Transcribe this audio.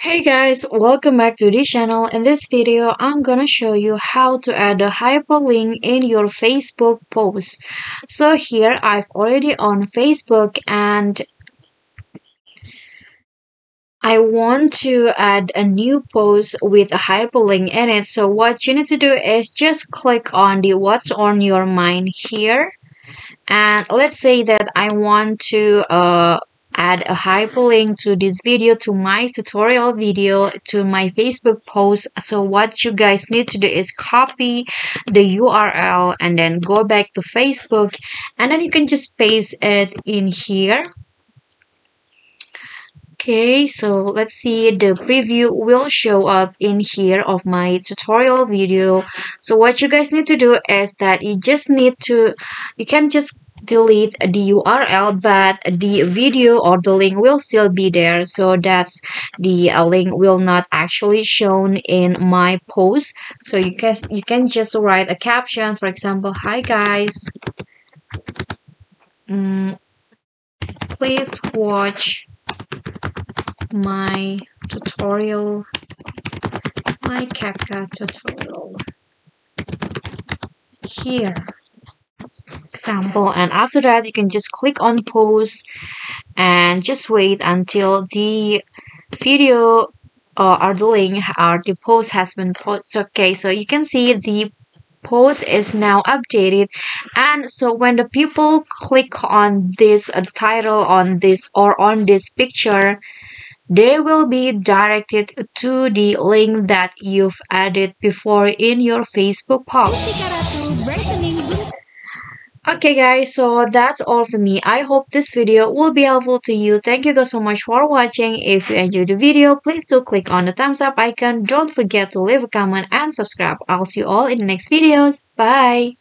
Hey guys, welcome back to this channel. In this video, I'm gonna show you how to add a hyperlink in your Facebook post. So here I've already on Facebook and I want to add a new post with a hyperlink in it. So what you need to do is just click on the what's on your mind here. And let's say that I want to uh, add a hyperlink to this video to my tutorial video to my facebook post so what you guys need to do is copy the url and then go back to facebook and then you can just paste it in here Okay, so let's see the preview will show up in here of my tutorial video. So what you guys need to do is that you just need to, you can just delete the URL but the video or the link will still be there. So that's the uh, link will not actually shown in my post. So you can you can just write a caption for example hi guys. Mm, please watch my tutorial my CapCut tutorial here example and after that you can just click on post and just wait until the video uh, or the link or the post has been posted okay so you can see the post is now updated. And so when the people click on this uh, title on this or on this picture they will be directed to the link that you've added before in your facebook post Okay guys, so that's all for me. I hope this video will be helpful to you. Thank you guys so much for watching. If you enjoyed the video, please do click on the thumbs up icon. Don't forget to leave a comment and subscribe. I'll see you all in the next videos. Bye!